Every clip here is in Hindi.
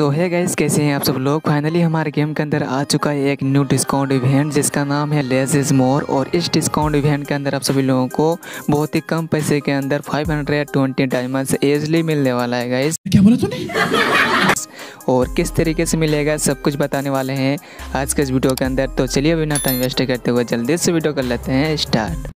सो है गाइस कैसे हैं आप सब लोग? फाइनली हमारे गेम के अंदर आ चुका है एक न्यू डिस्काउंट इवेंट जिसका नाम है लेस इज़ मोर और इस डिस्काउंट इवेंट के अंदर आप सभी लोगों को बहुत ही कम पैसे के अंदर 520 डायमंड्स एजली मिलने वाला है गाइस क्या बोला तूने? और किस तरीके से मिलेगा सब कुछ बताने वाले हैं आज के इस वीडियो के अंदर। तो चलिए बिना टाइम वेस्ट करते हुए जल्दी से वीडियो कर लेते हैं स्टार्ट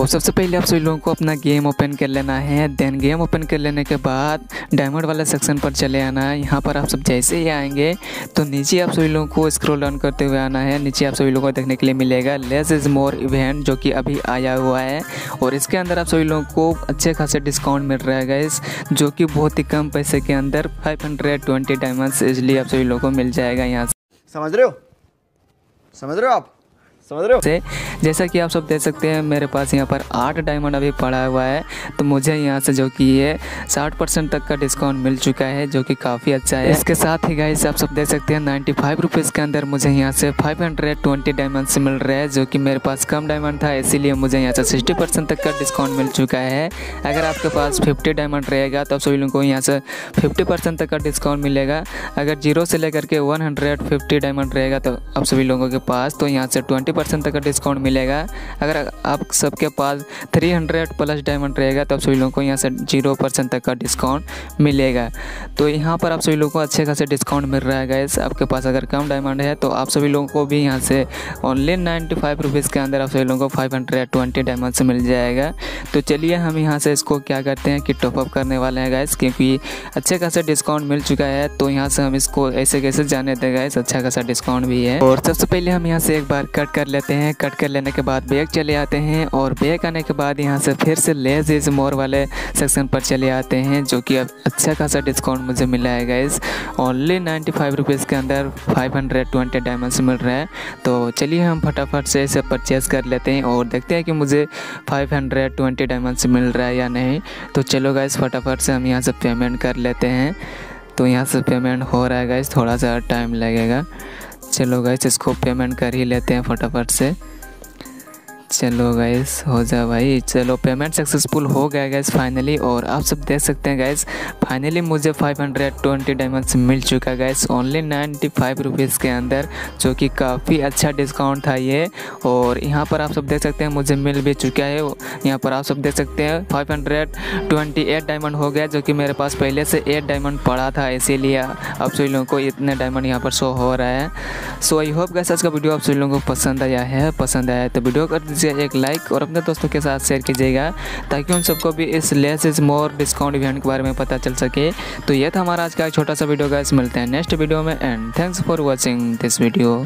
तो सबसे पहले आप सभी लोगों को अपना गेम ओपन कर लेना है देन गेम ओपन कर लेने के बाद डायमंड वाला सेक्शन पर चले आना है। यहाँ पर आप सब जैसे ही आएँगे तो नीचे आप सभी लोगों को स्क्रॉल डाउन करते हुए आना है। नीचे आप सभी लोगों को देखने के लिए मिलेगा लेस इज़ मोर इवेंट जो कि अभी आया हुआ है। और इसके अंदर आप सभी लोगों को अच्छे खासे डिस्काउंट मिल रहा है गाइस जो कि बहुत ही कम पैसे के अंदर फाइव हंड्रेड ट्वेंटी डायमंड्स इसलिए आप सभी लोगों को मिल जाएगा यहाँ से। समझ रहे हो? समझ रहे हो आप? समझ रहे हो? जैसा कि आप सब देख सकते हैं, मेरे पास यहाँ पर आठ डायमंड अभी पड़ा हुआ है। तो मुझे यहाँ से जो कि ये साठ परसेंट तक का डिस्काउंट मिल चुका है, जो कि काफ़ी अच्छा है। इसके साथ ही गाइस आप सब देख सकते हैं नाइन्टी फाइव रुपीज़ के अंदर मुझे यहाँ से फाइव हंड्रेड ट्वेंटी डायमंड मिल रहे हैं, जो कि मेरे पास कम डायमंड था, इसीलिए मुझे यहाँ से सिक्सटी परसेंट तक का डिस्काउंट मिल चुका है। अगर आपके पास फिफ्टी डायमंड रहेगा तो आप सभी लोगों को यहाँ से फिफ्टी परसेंट तक का डिस्काउंट मिलेगा। अगर ज़ीरो से लेकर के वन हंड्रेड फिफ्टी डायमंड रहेगा तो आप सभी लोगों के पास तो यहाँ से ट्वेंटी परसेंट तक का डिस्काउंट मिलेगा। अगर आप सबके पास थ्री हंड्रेड प्लस डायमंड रहेगा तो आप सभी लोगों को यहाँ से ज़ीरो परसेंट तक का डिस्काउंट मिलेगा। तो यहाँ पर आप सभी लोगों को अच्छे खासे डिस्काउंट मिल रहा है गैस आपके पास अगर कम डायमंड है तो आप सभी लोगों को भी यहाँ से ओनली नाइन्टी फाइव रुपीज़ के अंदर आप सभी लोगों को फाइव हंड्रेड ट्वेंटी डायमंड से मिल जाएगा। तो चलिए हम यहाँ से इसको क्या करते हैं कि टॉपअप करने वाले हैं गैस क्योंकि अच्छे खासा डिस्काउंट मिल चुका है तो यहाँ से हम इसको ऐसे कैसे जाने दें गैस अच्छा खासा डिस्काउंट भी है। और सबसे पहले हम यहाँ से एक बार कट कर लेते हैं। कट कर लेने के बाद बैग चले आते हैं और बैग आने के बाद यहाँ से फिर से लेस इज़ मोर वाले सेक्शन पर चले आते हैं, जो कि अच्छा खासा डिस्काउंट मुझे मिला है guys only ninety five rupees के अंदर फाइव हंड्रेड ट्वेंटी डायमंड्स मिल रहा है. तो चलिए हम फटाफट से इसे परचेज़ कर लेते हैं और देखते हैं कि मुझे फाइव हंड्रेड ट्वेंटी डायमंड्स मिल रहा है या नहीं. तो चलो गाइस फटाफट से हम यहाँ से पेमेंट कर लेते हैं. तो यहाँ से पेमेंट हो रहा है गाइज़ थोड़ा सा टाइम लगेगा. चलो गाइस इसको पेमेंट कर ही लेते हैं फटाफट से. चलो गाइस हो जा भाई। चलो पेमेंट सक्सेसफुल हो गया गैस फाइनली और आप सब देख सकते हैं गैस फाइनली मुझे 520 डायमंड्स मिल चुका गैस ओनली 95 फाइव के अंदर, जो कि काफ़ी अच्छा डिस्काउंट था ये। और यहाँ पर आप सब देख सकते हैं, मुझे मिल भी चुका है। यहाँ पर आप सब देख सकते हैं 528 डायमंड हो गया, जो कि मेरे पास पहले से 8 डायमंड पड़ा था, इसीलिए आप सभी लोगों को इतने डायमंड यहाँ पर शो हो रहा है। सो आई होप गैस आज का वीडियो आप सभी लोगों को पसंद आया है। पसंद आया है तो वीडियो कर दीजिए एक लाइक और अपने दोस्तों के साथ शेयर कीजिएगा, ताकि उन सबको भी इस less is more discount event के बारे में पता चल सके। तो यह था हमारा आज का एक छोटा सा वीडियो का मिलते हैं नेक्स्ट वीडियो में and thanks for watching this video